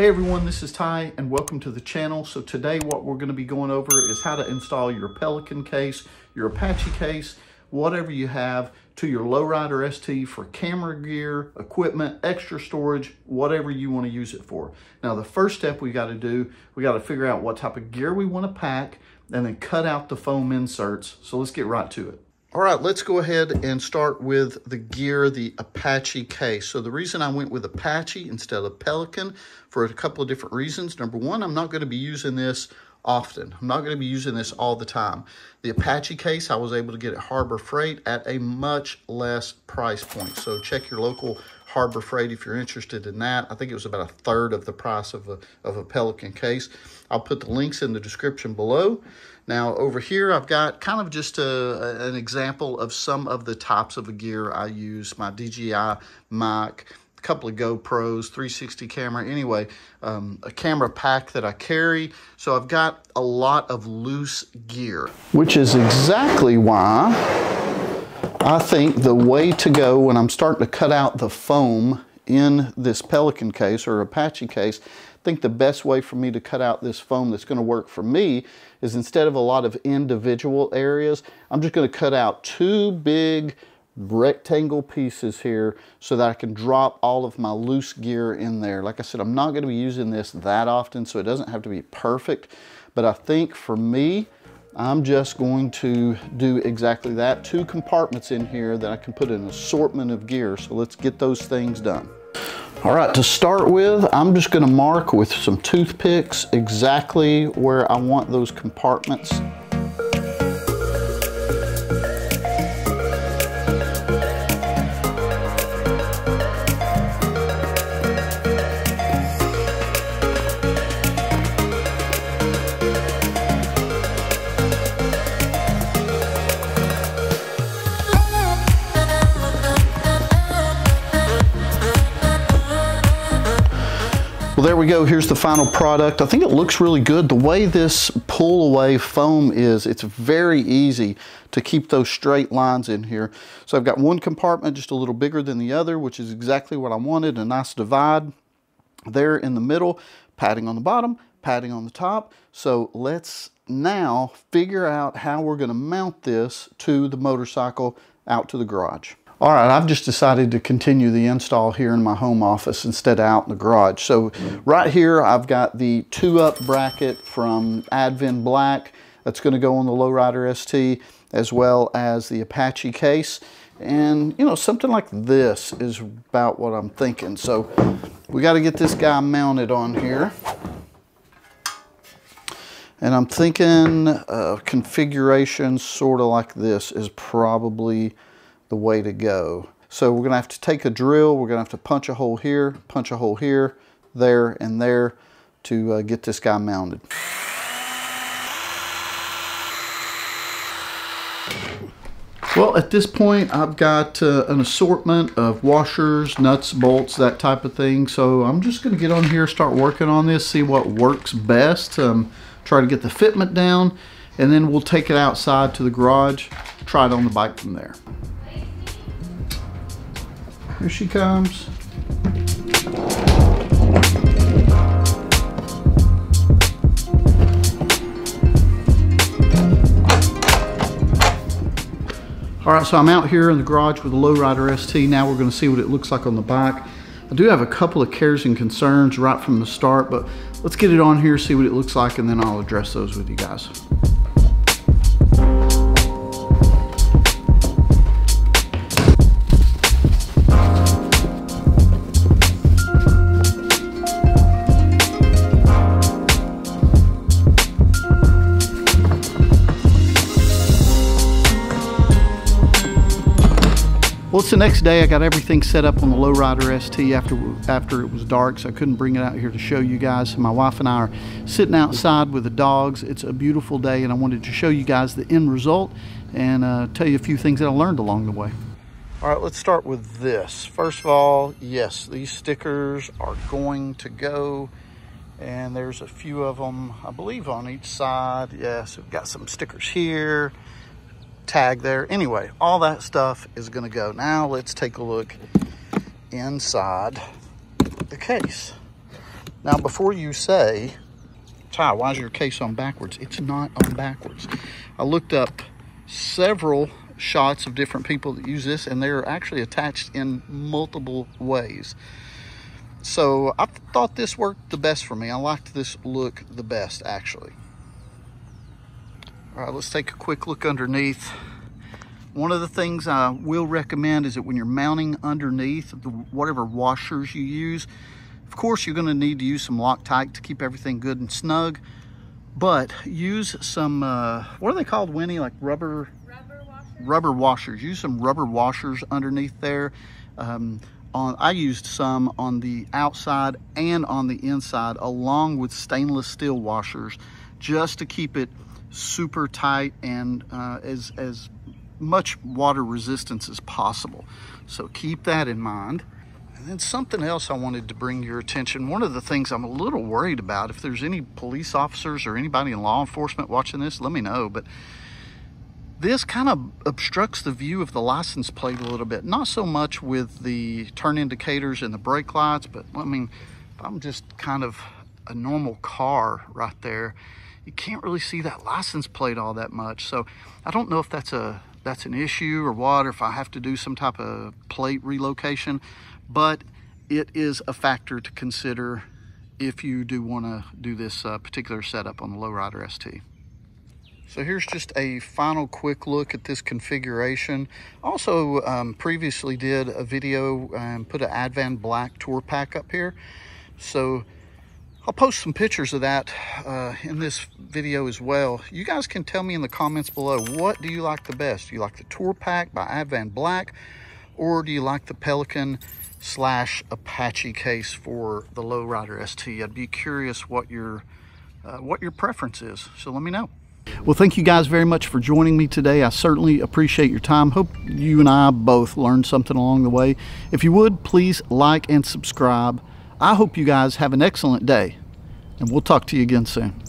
Hey everyone, this is Ty and welcome to the channel. So today what we're going to be going over is how to install your Pelican case, your Apache case, whatever you have to your Lowrider ST for camera gear, equipment, extra storage, whatever you want to use it for. Now the first step we got to do, we got to figure out what type of gear we want to pack and then cut out the foam inserts. So let's get right to it. All right, let's go ahead and start with the gear, the Apache case. So the reason I went with Apache instead of Pelican for a couple of different reasons. Number one, I'm not going to be using this often. I'm not going to be using this all the time. The Apache case, I was able to get at Harbor Freight at a much less price point. So check your local Harbor Freight if you're interested in that. I think it was about a third of the price of a, of a Pelican case. I'll put the links in the description below. Now over here, I've got kind of just a, an example of some of the types of gear I use. My DJI mic, a couple of GoPros, 360 camera. Anyway, um, a camera pack that I carry. So I've got a lot of loose gear. Which is exactly why I think the way to go when I'm starting to cut out the foam in this Pelican case or Apache case I think the best way for me to cut out this foam that's going to work for me is instead of a lot of individual areas, I'm just going to cut out two big rectangle pieces here so that I can drop all of my loose gear in there. Like I said, I'm not going to be using this that often, so it doesn't have to be perfect. But I think for me, I'm just going to do exactly that. Two compartments in here that I can put an assortment of gear. So let's get those things done. All right, to start with, I'm just gonna mark with some toothpicks exactly where I want those compartments Well, there we go. Here's the final product. I think it looks really good. The way this pull away foam is, it's very easy to keep those straight lines in here. So I've got one compartment just a little bigger than the other, which is exactly what I wanted, a nice divide there in the middle, padding on the bottom, padding on the top. So let's now figure out how we're gonna mount this to the motorcycle out to the garage. All right, I've just decided to continue the install here in my home office instead of out in the garage. So right here, I've got the two-up bracket from Advan Black that's gonna go on the Lowrider ST, as well as the Apache case. And, you know, something like this is about what I'm thinking. So we got to get this guy mounted on here. And I'm thinking uh, configuration sort of like this is probably the way to go. So we're gonna have to take a drill, we're gonna have to punch a hole here, punch a hole here, there, and there to uh, get this guy mounted. Well, at this point, I've got uh, an assortment of washers, nuts, bolts, that type of thing. So I'm just going to get on here, start working on this, see what works best, um, try to get the fitment down, and then we'll take it outside to the garage, try it on the bike from there. Here she comes. All right, so I'm out here in the garage with the Lowrider ST. Now we're gonna see what it looks like on the bike. I do have a couple of cares and concerns right from the start, but let's get it on here, see what it looks like, and then I'll address those with you guys. Well, it's the next day. I got everything set up on the Lowrider ST after after it was dark, so I couldn't bring it out here to show you guys. My wife and I are sitting outside with the dogs. It's a beautiful day, and I wanted to show you guys the end result and uh, tell you a few things that I learned along the way. All right, let's start with this. First of all, yes, these stickers are going to go, and there's a few of them, I believe, on each side. Yes, we've got some stickers here tag there. Anyway, all that stuff is going to go. Now let's take a look inside the case. Now, before you say, Ty, why is your case on backwards? It's not on backwards. I looked up several shots of different people that use this, and they're actually attached in multiple ways. So I thought this worked the best for me. I liked this look the best, actually. All right, let's take a quick look underneath. One of the things I will recommend is that when you're mounting underneath the, whatever washers you use, of course, you're gonna need to use some Loctite to keep everything good and snug, but use some, uh, what are they called, Winnie? Like rubber? Rubber washers? Rubber washers. Use some rubber washers underneath there. Um, on, I used some on the outside and on the inside along with stainless steel washers just to keep it super tight and uh, as, as much water resistance as possible. So keep that in mind. And then something else I wanted to bring your attention. One of the things I'm a little worried about, if there's any police officers or anybody in law enforcement watching this, let me know. But this kind of obstructs the view of the license plate a little bit. Not so much with the turn indicators and the brake lights, but I mean, I'm just kind of a normal car right there, you can't really see that license plate all that much. So I don't know if that's a that's an issue or what, or if I have to do some type of plate relocation, but it is a factor to consider if you do want to do this uh, particular setup on the Lowrider ST. So here's just a final quick look at this configuration. Also um, previously did a video and put an Advan Black Tour Pack up here. So I'll post some pictures of that uh, in this video as well. You guys can tell me in the comments below, what do you like the best? Do you like the Tour Pack by Advan Black or do you like the Pelican slash Apache case for the Lowrider ST? I'd be curious what your, uh, what your preference is, so let me know. Well, thank you guys very much for joining me today. I certainly appreciate your time. Hope you and I both learned something along the way. If you would, please like and subscribe. I hope you guys have an excellent day, and we'll talk to you again soon.